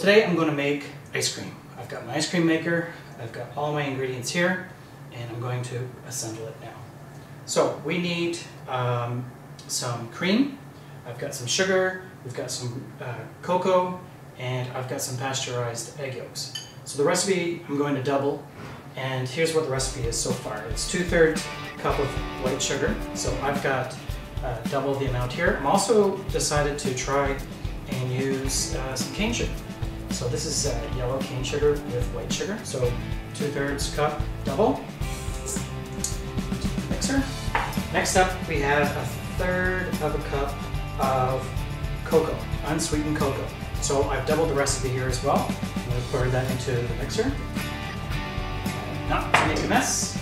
today I'm going to make ice cream. I've got my ice cream maker, I've got all my ingredients here, and I'm going to assemble it now. So we need um, some cream, I've got some sugar, we've got some uh, cocoa, and I've got some pasteurized egg yolks. So the recipe I'm going to double, and here's what the recipe is so far. It's two-thirds cup of white sugar, so I've got uh, double the amount here. I'm also decided to try and use uh, some cane sugar. So this is uh, yellow cane sugar with white sugar. So two thirds cup double. Mixer. Next up we have a third of a cup of cocoa, unsweetened cocoa. So I've doubled the recipe here as well. I'm going to pour that into the mixer. Not to make a mess.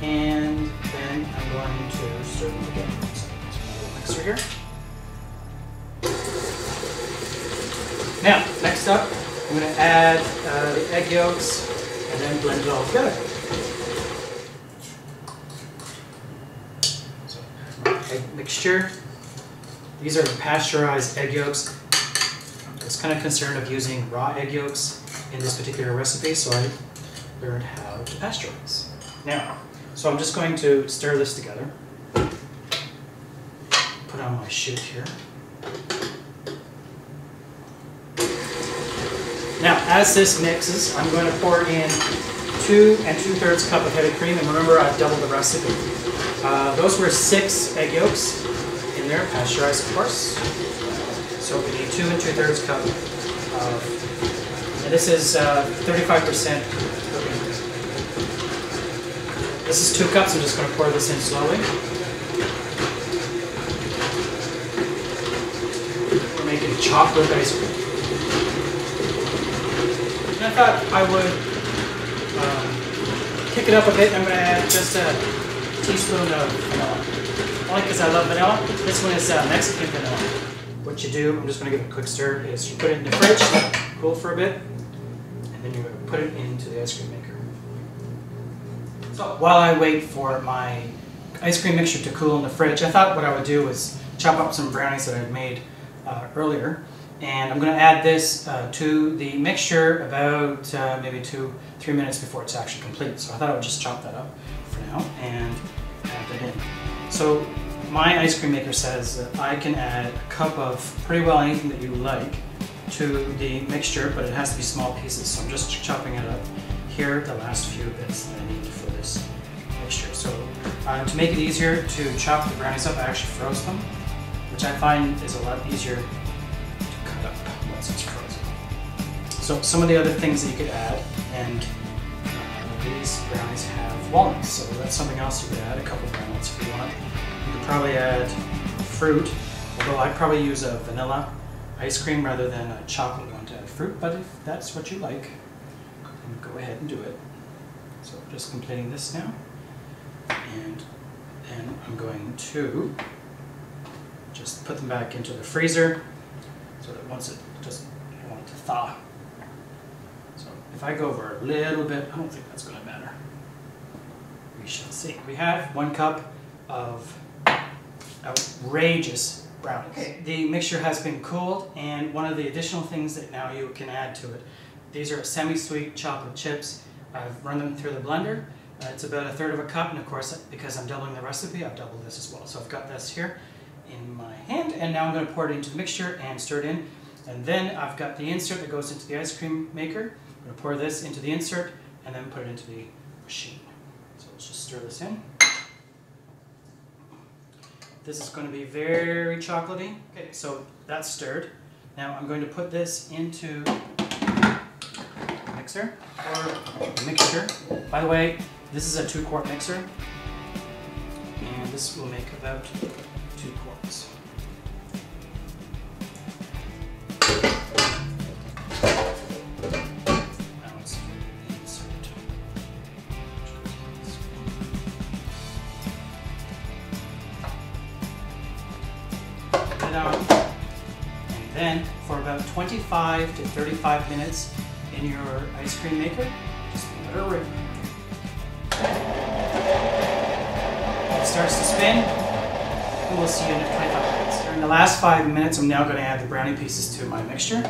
And then I'm going to stir them together. So, mixer here. Now, next up, I'm going to add uh, the egg yolks and then blend it all together. So, egg mixture. These are pasteurized egg yolks. I was kind of concerned of using raw egg yolks in this particular recipe, so I learned how to pasteurize. Now, so I'm just going to stir this together. Put on my chute here. Now, as this mixes, I'm going to pour in two and two-thirds cup of heavy cream, and remember I've doubled the recipe. Uh, those were six egg yolks in there, pasteurized of course. So we need two and two-thirds cup of, and this is 35% uh, This is two cups, I'm just going to pour this in slowly. We're making chocolate ice cream. I thought I would um, kick it up a bit. I'm going to add just a teaspoon of vanilla. Only because I love vanilla. This one is uh, Mexican vanilla. What you do, I'm just going to give it a quick stir, is you put it in the fridge, cool for a bit, and then you're going to put it into the ice cream maker. So while I wait for my ice cream mixture to cool in the fridge, I thought what I would do is chop up some brownies that I'd made uh, earlier and I'm going to add this uh, to the mixture about uh, maybe two, three minutes before it's actually complete. So I thought I would just chop that up for now and add it in. So my ice cream maker says that I can add a cup of pretty well anything that you like to the mixture, but it has to be small pieces. So I'm just chopping it up here, the last few bits that I need for this mixture. So uh, to make it easier to chop the brownies up, I actually froze them, which I find is a lot easier so some of the other things that you could add, and uh, these brownies have walnuts, so that's something else you could add, a couple of walnuts if you want. You could probably add fruit, although I'd probably use a vanilla ice cream rather than a chocolate one to add fruit, but if that's what you like, then go ahead and do it. So just completing this now, and then I'm going to just put them back into the freezer so that once it just I want to thaw if I go over a little bit, I don't think that's going to matter. We shall see. We have one cup of outrageous brownies. Okay, the mixture has been cooled, and one of the additional things that now you can add to it, these are semi-sweet chocolate chips. I've run them through the blender. Uh, it's about a third of a cup, and of course, because I'm doubling the recipe, I've doubled this as well. So I've got this here in my hand, and now I'm going to pour it into the mixture and stir it in. And then I've got the insert that goes into the ice cream maker. I'm going to pour this into the insert and then put it into the machine. So let's just stir this in. This is going to be very chocolatey. Okay, so that's stirred. Now I'm going to put this into mixer or mixture. By the way, this is a two quart mixer and this will make about it out. And then for about 25 to 35 minutes in your ice cream maker, just let it rip. It starts to spin, and we'll see you in 25 minutes. During the last five minutes, I'm now going to add the brownie pieces to my mixture.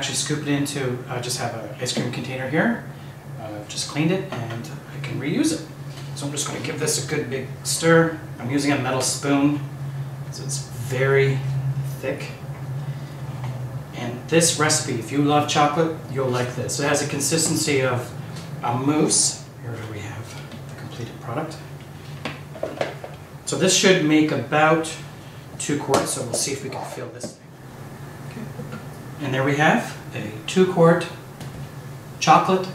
Actually scoop it into, I just have an ice cream container here. Uh, I've just cleaned it and I can reuse it. So I'm just gonna give this a good big stir. I'm using a metal spoon, so it's very thick. And this recipe, if you love chocolate, you'll like this. It has a consistency of a mousse. Here we have the completed product. So this should make about two quarts, so we'll see if we can fill this. And there we have a two quart chocolate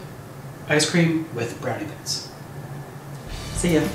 ice cream with brownie bits. See ya.